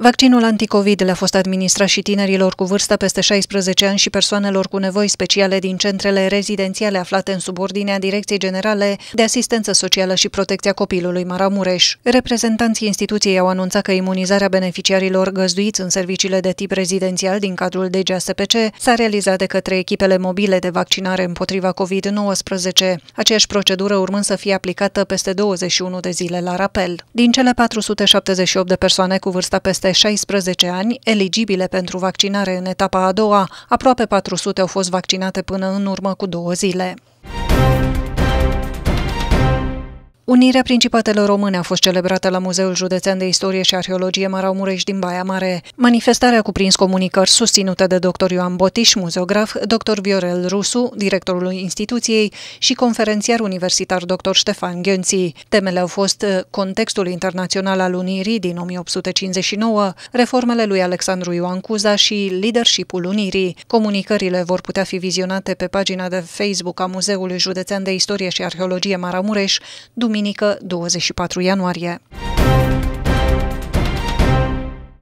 Vaccinul anticovid le-a fost administrat și tinerilor cu vârstă peste 16 ani și persoanelor cu nevoi speciale din centrele rezidențiale aflate în subordinea Direcției Generale de Asistență Socială și Protecția Copilului Maramureș. Reprezentanții instituției au anunțat că imunizarea beneficiarilor găzduiți în serviciile de tip rezidențial din cadrul DGASPC s-a realizat de către echipele mobile de vaccinare împotriva COVID-19. Aceeași procedură urmând să fie aplicată peste 21 de zile la rapel. Din cele 478 de persoane cu vârsta peste peste 16 ani, eligibile pentru vaccinare în etapa a doua, aproape 400 au fost vaccinate până în urmă cu două zile. Unirea Principatelor Române a fost celebrată la Muzeul Județean de Istorie și Arheologie Marau-Mureș din Baia Mare. Manifestarea a cuprins comunicări susținute de dr. Ioan Botiș, muzeograf, dr. Viorel Rusu, directorul instituției și conferențiar universitar dr. Ștefan Ghenții. Temele au fost uh, contextul internațional al Unirii din 1859, reformele lui Alexandru Ioan Cuza și leadership-ul Unirii. Comunicările vor putea fi vizionate pe pagina de Facebook a Muzeului Județean de Istorie și Arheologie Maramureș, duminică duminică 24 ianuarie.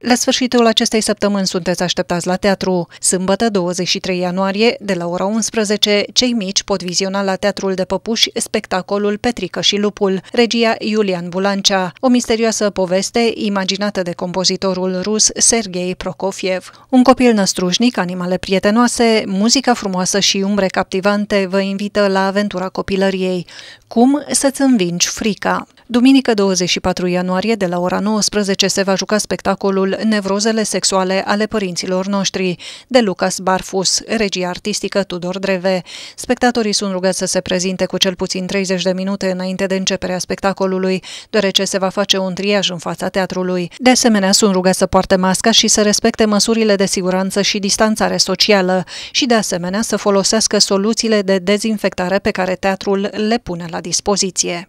La sfârșitul acestei săptămâni sunteți așteptați la teatru. Sâmbătă, 23 ianuarie, de la ora 11, cei mici pot viziona la Teatrul de Păpuși spectacolul Petrică și Lupul, regia Iulian Bulancea, o misterioasă poveste imaginată de compozitorul rus Sergei Prokofiev. Un copil năstrușnic, animale prietenoase, muzica frumoasă și umbre captivante vă invită la aventura copilăriei. Cum să-ți învingi frica? Duminică 24 ianuarie, de la ora 19, se va juca spectacolul Nevrozele sexuale ale părinților noștri, de Lucas Barfus, regia artistică Tudor Dreve. Spectatorii sunt rugați să se prezinte cu cel puțin 30 de minute înainte de începerea spectacolului, deoarece se va face un triaj în fața teatrului. De asemenea, sunt rugați să poarte masca și să respecte măsurile de siguranță și distanțare socială și, de asemenea, să folosească soluțiile de dezinfectare pe care teatrul le pune la dispoziție.